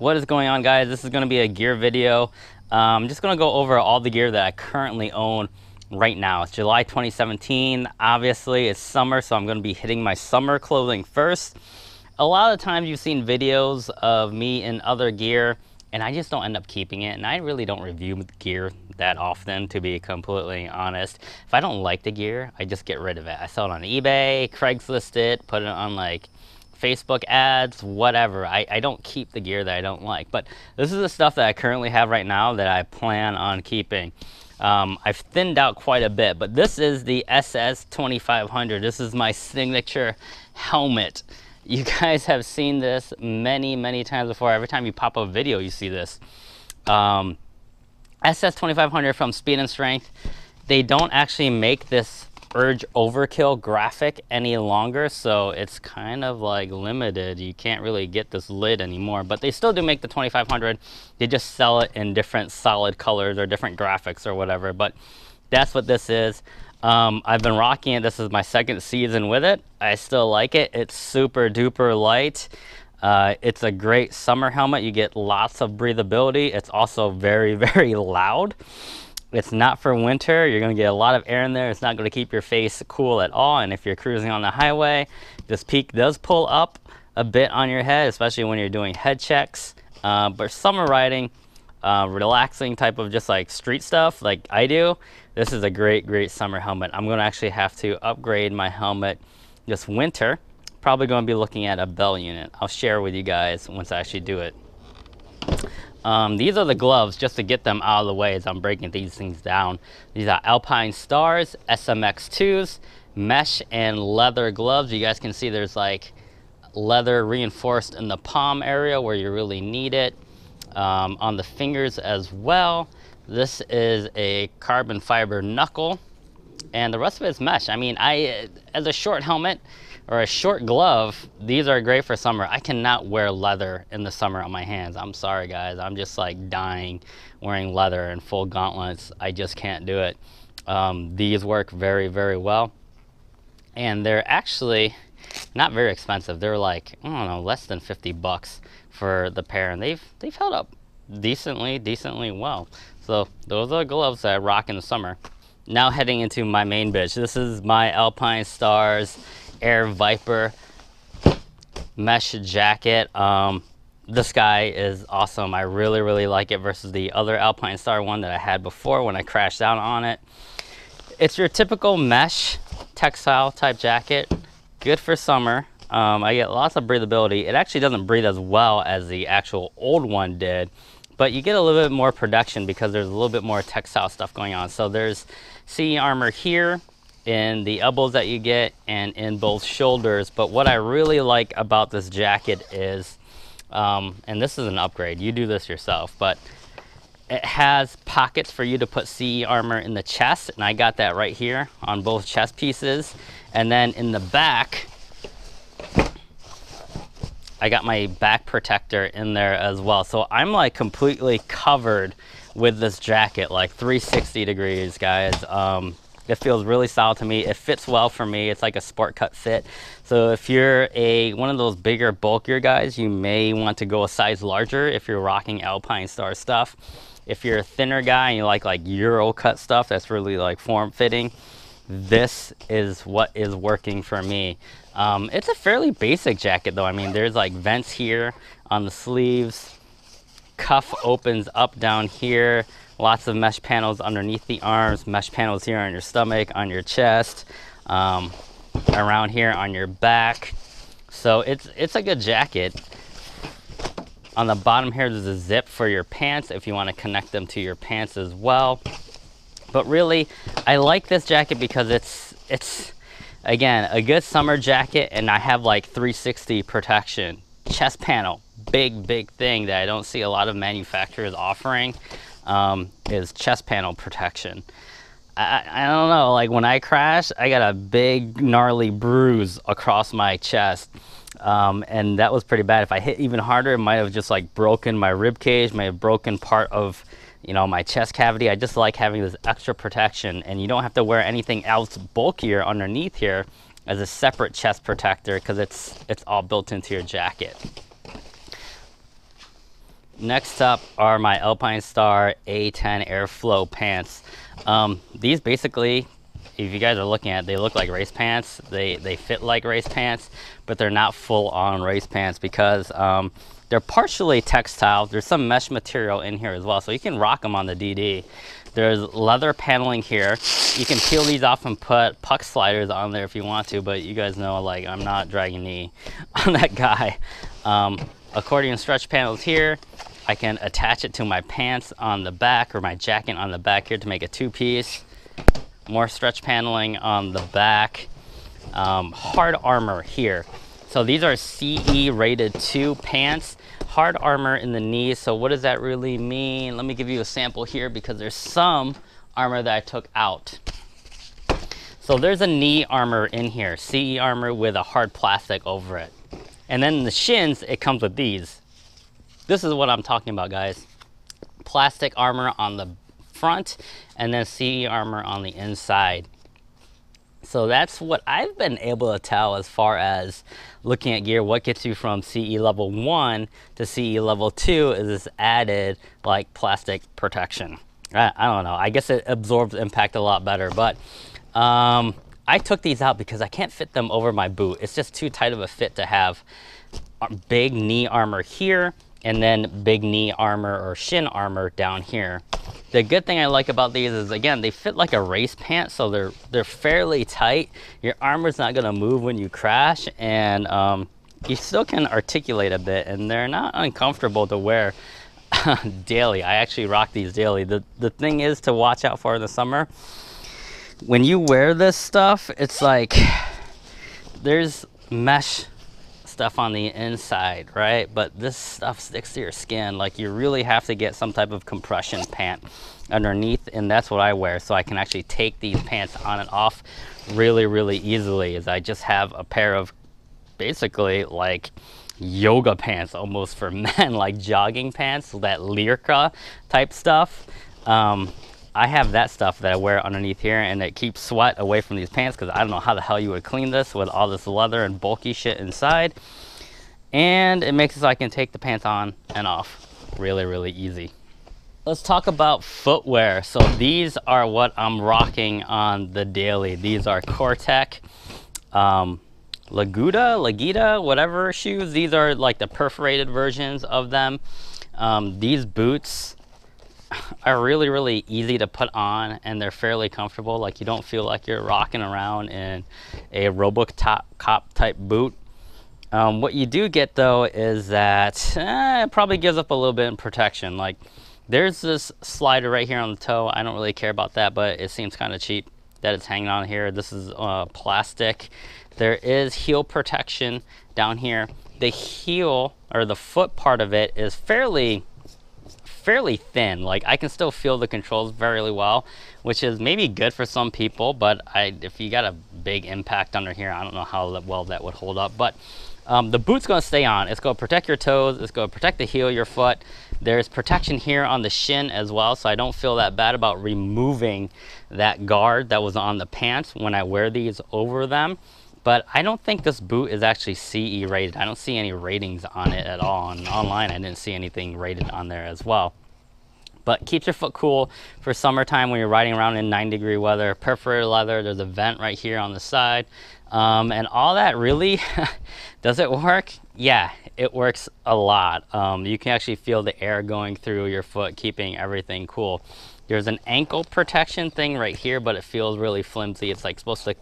What is going on guys? This is going to be a gear video. Um, I'm just going to go over all the gear that I currently own right now. It's July 2017. Obviously it's summer, so I'm going to be hitting my summer clothing first. A lot of times you've seen videos of me in other gear and I just don't end up keeping it. And I really don't review gear that often, to be completely honest. If I don't like the gear, I just get rid of it. I sell it on eBay, Craigslist it, put it on like Facebook ads, whatever. I, I don't keep the gear that I don't like. But this is the stuff that I currently have right now that I plan on keeping. Um, I've thinned out quite a bit, but this is the SS2500. This is my signature helmet. You guys have seen this many, many times before. Every time you pop up a video, you see this. Um, SS2500 from Speed and Strength. They don't actually make this urge overkill graphic any longer so it's kind of like limited. You can't really get this lid anymore but they still do make the 2500 they just sell it in different solid colors or different graphics or whatever but that's what this is. Um, I've been rocking it. This is my second season with it. I still like it. It's super duper light. Uh, it's a great summer helmet. You get lots of breathability. It's also very very loud it's not for winter. You're going to get a lot of air in there. It's not going to keep your face cool at all. And if you're cruising on the highway, this peak does pull up a bit on your head, especially when you're doing head checks. Uh, but summer riding, uh, relaxing type of just like street stuff like I do, this is a great, great summer helmet. I'm going to actually have to upgrade my helmet this winter. Probably going to be looking at a bell unit. I'll share with you guys once I actually do it. Um, these are the gloves just to get them out of the way as I'm breaking these things down. These are Alpinestars, SMX2s, mesh and leather gloves. You guys can see there's like leather reinforced in the palm area where you really need it. Um, on the fingers as well. This is a carbon fiber knuckle and the rest of it is mesh. I mean, I as a short helmet, or a short glove, these are great for summer. I cannot wear leather in the summer on my hands. I'm sorry guys, I'm just like dying wearing leather and full gauntlets. I just can't do it. Um, these work very, very well. And they're actually not very expensive. They're like, I don't know, less than 50 bucks for the pair. And they've, they've held up decently, decently well. So those are gloves that I rock in the summer. Now heading into my main bitch. This is my Alpinestars Air Viper mesh jacket. Um, this guy is awesome. I really, really like it versus the other Alpinestar one that I had before when I crashed out on it. It's your typical mesh textile type jacket. Good for summer. Um, I get lots of breathability. It actually doesn't breathe as well as the actual old one did, but you get a little bit more production because there's a little bit more textile stuff going on. So there's CE armor here, in the elbows that you get and in both shoulders. But what I really like about this jacket is, um, and this is an upgrade, you do this yourself, but it has pockets for you to put CE armor in the chest, and I got that right here on both chest pieces. And then in the back, I got my back protector in there as well. So I'm like completely covered with this jacket, like 360 degrees, guys. Um, it feels really solid to me. It fits well for me. It's like a sport cut fit. So if you're a one of those bigger, bulkier guys, you may want to go a size larger if you're rocking Alpinestar stuff. If you're a thinner guy and you like like Euro cut stuff that's really like form fitting, this is what is working for me. Um, it's a fairly basic jacket though. I mean, there's like vents here on the sleeves. Cuff opens up down here. Lots of mesh panels underneath the arms, mesh panels here on your stomach, on your chest, um, around here on your back. So it's, it's a good jacket. On the bottom here, there's a zip for your pants if you want to connect them to your pants as well. But really, I like this jacket because it's, it's again, a good summer jacket and I have like 360 protection. Chest panel, big, big thing that I don't see a lot of manufacturers offering um, is chest panel protection. I, I don't know, like when I crashed, I got a big gnarly bruise across my chest. Um, and that was pretty bad. If I hit even harder, it might have just like broken my rib cage, might have broken part of, you know, my chest cavity. I just like having this extra protection and you don't have to wear anything else bulkier underneath here as a separate chest protector because it's, it's all built into your jacket. Next up are my Alpinestar A10 Airflow pants. Um, these basically, if you guys are looking at, they look like race pants. They they fit like race pants, but they're not full on race pants because um, they're partially textile. There's some mesh material in here as well, so you can rock them on the DD. There's leather paneling here. You can peel these off and put puck sliders on there if you want to, but you guys know like I'm not dragging knee on that guy. Um, accordion stretch panels here. I can attach it to my pants on the back or my jacket on the back here to make a two-piece. More stretch paneling on the back. Um, hard armor here. So these are CE rated 2 pants. Hard armor in the knees. So what does that really mean? Let me give you a sample here because there's some armor that I took out. So there's a knee armor in here, CE armor with a hard plastic over it. And then the shins, it comes with these. This is what I'm talking about, guys. Plastic armor on the front and then CE armor on the inside. So that's what I've been able to tell as far as looking at gear. What gets you from CE level 1 to CE level 2 is this added like plastic protection. I, I don't know. I guess it absorbs impact a lot better. But um, I took these out because I can't fit them over my boot. It's just too tight of a fit to have big knee armor here and then big knee armor or shin armor down here. The good thing I like about these is again, they fit like a race pant, so they're they're fairly tight. Your armor's not gonna move when you crash, and um, you still can articulate a bit, and they're not uncomfortable to wear daily. I actually rock these daily. The the thing is to watch out for in the summer. When you wear this stuff, it's like there's mesh stuff on the inside, right? But this stuff sticks to your skin. Like you really have to get some type of compression pant underneath and that's what I wear so I can actually take these pants on and off really, really easily is I just have a pair of basically like yoga pants almost for men, like jogging pants, that lyrica type stuff. Um, I have that stuff that I wear underneath here and it keeps sweat away from these pants because I don't know how the hell you would clean this with all this leather and bulky shit inside. And it makes it so I can take the pants on and off really, really easy. Let's talk about footwear. So these are what I'm rocking on the daily. These are Cortech, um, Laguda, Lagita, whatever shoes. These are like the perforated versions of them. Um, these boots are really, really easy to put on and they're fairly comfortable. Like you don't feel like you're rocking around in a Robocop type boot. Um, what you do get though is that eh, it probably gives up a little bit in protection. Like there's this slider right here on the toe. I don't really care about that, but it seems kind of cheap that it's hanging on here. This is uh, plastic. There is heel protection down here. The heel or the foot part of it is fairly fairly thin. Like I can still feel the controls very well, which is maybe good for some people, but I, if you got a big impact under here, I don't know how well that would hold up. But um, the boot's gonna stay on. It's gonna protect your toes, it's gonna protect the heel your foot. There's protection here on the shin as well, so I don't feel that bad about removing that guard that was on the pants when I wear these over them but I don't think this boot is actually CE rated. I don't see any ratings on it at all. And online, I didn't see anything rated on there as well. But keeps your foot cool for summertime when you're riding around in 9 degree weather. Perforated leather, there's a vent right here on the side. Um, and all that really, does it work? Yeah, it works a lot. Um, you can actually feel the air going through your foot, keeping everything cool. There's an ankle protection thing right here, but it feels really flimsy. It's like supposed to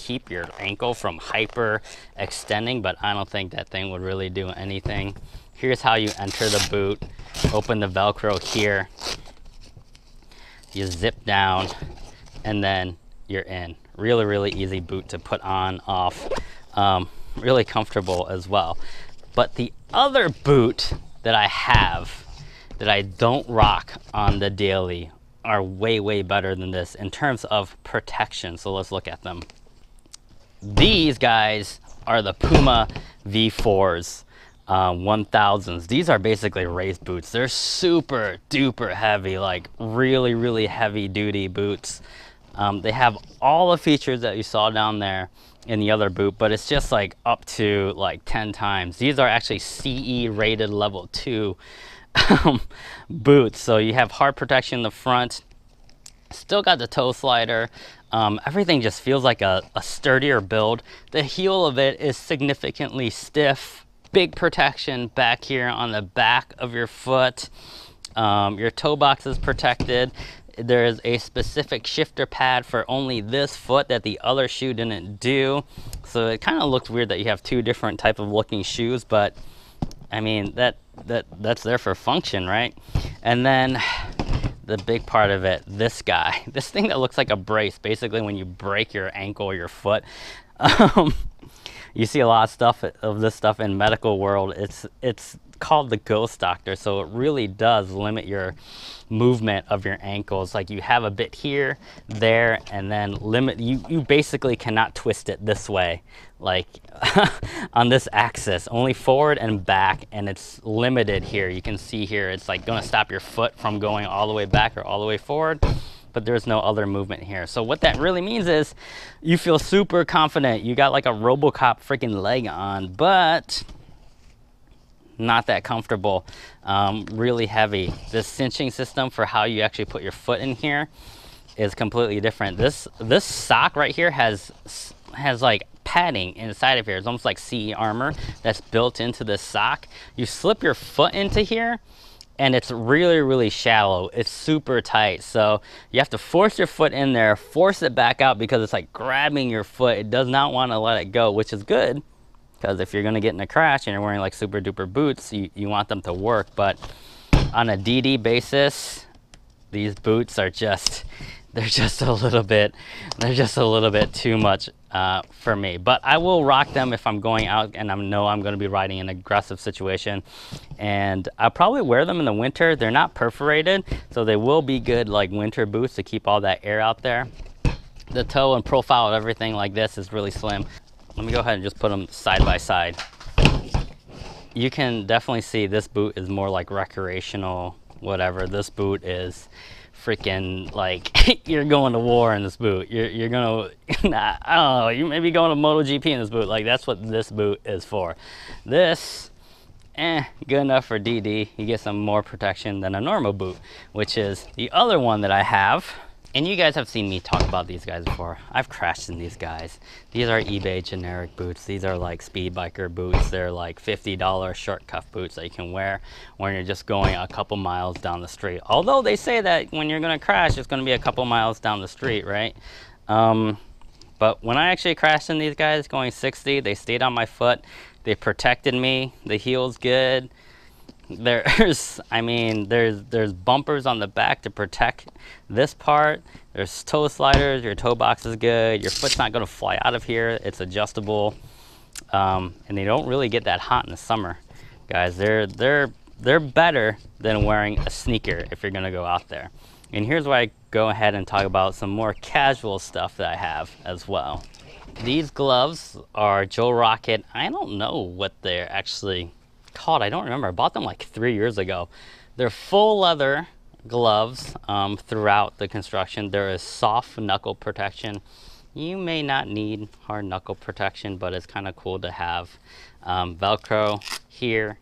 keep your ankle from hyper extending, but I don't think that thing would really do anything. Here's how you enter the boot. Open the Velcro here. You zip down and then you're in. Really, really easy boot to put on, off. Um, really comfortable as well. But the other boot that I have that I don't rock on the daily are way, way better than this in terms of protection. So let's look at them. These guys are the Puma V4s. Uh, 1000s. These are basically race boots. They're super duper heavy, like really, really heavy duty boots. Um, they have all the features that you saw down there in the other boot, but it's just like up to like 10 times. These are actually CE rated level two um, boots. So you have hard protection in the front, still got the toe slider. Um, everything just feels like a, a sturdier build. The heel of it is significantly stiff. Big protection back here on the back of your foot. Um, your toe box is protected. There is a specific shifter pad for only this foot that the other shoe didn't do. So it kind of looks weird that you have two different type of looking shoes, but I mean, that, that that's there for function, right? And then the big part of it, this guy, this thing that looks like a brace, basically when you break your ankle or your foot. Um, you see a lot of stuff of this stuff in medical world. It's it's called the ghost doctor. So it really does limit your movement of your ankles. Like you have a bit here, there, and then limit, you, you basically cannot twist it this way, like on this axis, only forward and back, and it's limited here. You can see here, it's like gonna stop your foot from going all the way back or all the way forward but there's no other movement here. So what that really means is you feel super confident. You got like a Robocop freaking leg on, but not that comfortable, um, really heavy. This cinching system for how you actually put your foot in here is completely different. This this sock right here has has like padding inside of here. It's almost like CE armor that's built into this sock. You slip your foot into here and it's really, really shallow. It's super tight. So you have to force your foot in there, force it back out because it's like grabbing your foot. It does not want to let it go, which is good because if you're gonna get in a crash and you're wearing like super duper boots, you, you want them to work. But on a DD basis, these boots are just, they're just a little bit, they're just a little bit too much uh, for me. But I will rock them if I'm going out and I know I'm gonna be riding in an aggressive situation. And I'll probably wear them in the winter. They're not perforated, so they will be good like winter boots to keep all that air out there. The toe and profile of everything like this is really slim. Let me go ahead and just put them side by side. You can definitely see this boot is more like recreational, whatever. This boot is freaking like you're going to war in this boot. You're, you're gonna, I don't know, you may be going to MotoGP in this boot. Like that's what this boot is for. This, eh, good enough for DD. You get some more protection than a normal boot, which is the other one that I have. And you guys have seen me talk about these guys before. I've crashed in these guys. These are eBay generic boots. These are like speed biker boots. They're like $50 short cuff boots that you can wear when you're just going a couple miles down the street. Although they say that when you're gonna crash, it's gonna be a couple miles down the street, right? Um, but when I actually crashed in these guys going 60, they stayed on my foot. They protected me. The heel's good there's i mean there's there's bumpers on the back to protect this part. There's toe sliders. Your toe box is good. Your foot's not going to fly out of here. It's adjustable. Um, and they don't really get that hot in the summer guys. They're they're they're better than wearing a sneaker if you're going to go out there. And here's where i go ahead and talk about some more casual stuff that i have as well. These gloves are joe rocket. I don't know what they're actually called. I don't remember. I bought them like three years ago. They're full leather gloves um, throughout the construction. There is soft knuckle protection. You may not need hard knuckle protection, but it's kind of cool to have. Um, Velcro here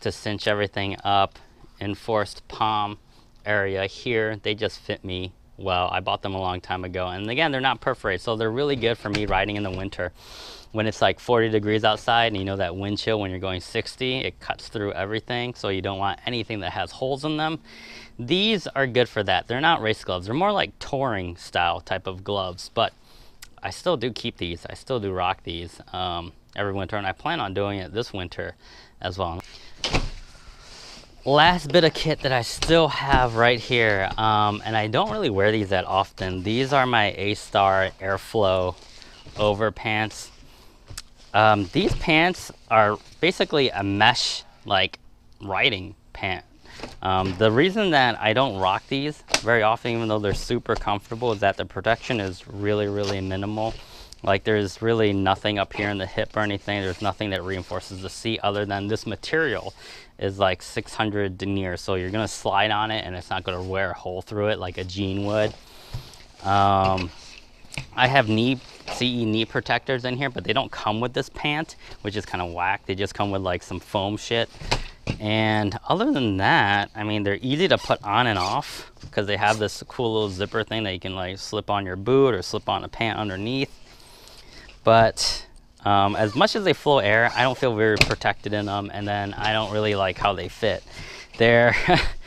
to cinch everything up. Enforced palm area here. They just fit me well. I bought them a long time ago. And again, they're not perforated, so they're really good for me riding in the winter when it's like 40 degrees outside and you know that wind chill when you're going 60, it cuts through everything. So you don't want anything that has holes in them. These are good for that. They're not race gloves. They're more like touring style type of gloves, but I still do keep these. I still do rock these um, every winter and I plan on doing it this winter as well. Last bit of kit that I still have right here, um, and I don't really wear these that often. These are my A-Star Airflow over pants. Um, these pants are basically a mesh like riding pant. Um, the reason that I don't rock these very often, even though they're super comfortable, is that the protection is really, really minimal. Like there's really nothing up here in the hip or anything. There's nothing that reinforces the seat other than this material is like 600 denier. So you're gonna slide on it and it's not gonna wear a hole through it like a jean would. Um, I have knee CE knee protectors in here, but they don't come with this pant, which is kind of whack. They just come with like some foam shit. And other than that, I mean, they're easy to put on and off because they have this cool little zipper thing that you can like slip on your boot or slip on a pant underneath. But um, as much as they flow air, I don't feel very protected in them. And then I don't really like how they fit. They're,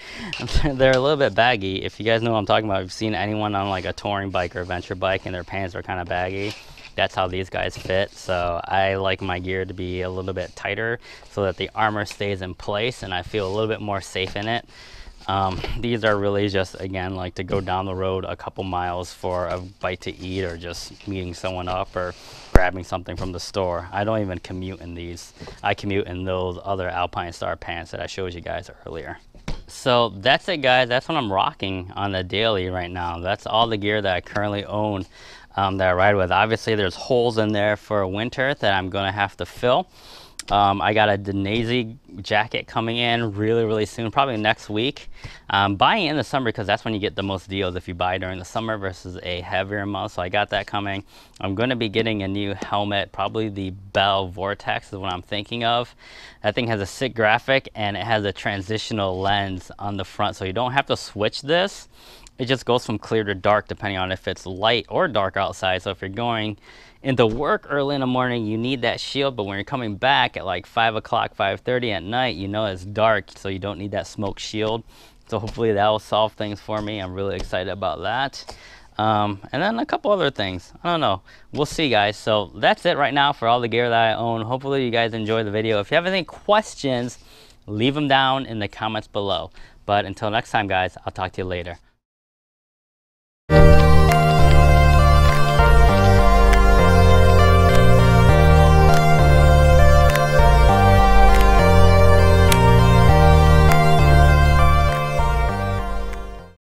they're a little bit baggy. If you guys know what I'm talking about, if you've seen anyone on like a touring bike or adventure bike and their pants are kind of baggy, that's how these guys fit. So I like my gear to be a little bit tighter so that the armor stays in place and I feel a little bit more safe in it. Um, these are really just, again, like to go down the road a couple miles for a bite to eat or just meeting someone up or grabbing something from the store. I don't even commute in these. I commute in those other Alpinestar pants that I showed you guys earlier. So that's it guys, that's what I'm rocking on the daily right now. That's all the gear that I currently own um, that I ride with. Obviously there's holes in there for winter that I'm gonna have to fill. Um, I got a Dainese jacket coming in really, really soon, probably next week. Um, buying in the summer because that's when you get the most deals if you buy during the summer versus a heavier month. So I got that coming. I'm going to be getting a new helmet, probably the Bell Vortex is what I'm thinking of. That thing has a sick graphic and it has a transitional lens on the front. So you don't have to switch this it just goes from clear to dark depending on if it's light or dark outside. So if you're going into work early in the morning, you need that shield. But when you're coming back at like 5 o'clock, 5.30 at night, you know it's dark, so you don't need that smoke shield. So hopefully that will solve things for me. I'm really excited about that. Um, and then a couple other things. I don't know. We'll see, guys. So that's it right now for all the gear that I own. Hopefully you guys enjoy the video. If you have any questions, leave them down in the comments below. But until next time, guys, I'll talk to you later.